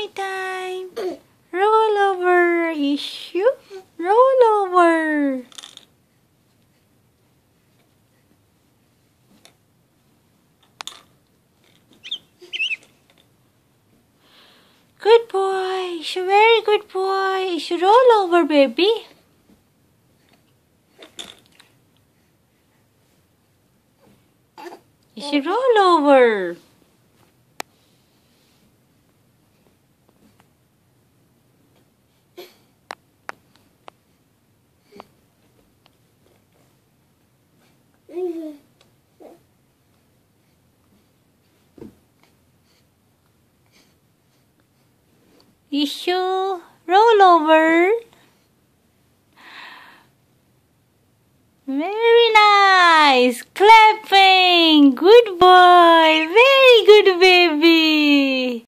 tummy time. Roll over, Ishu Roll over. Good boy. Ishu, very good boy. She roll over, baby. She roll over. Ishu rollover. Very nice. Clapping. Good boy. Very good baby.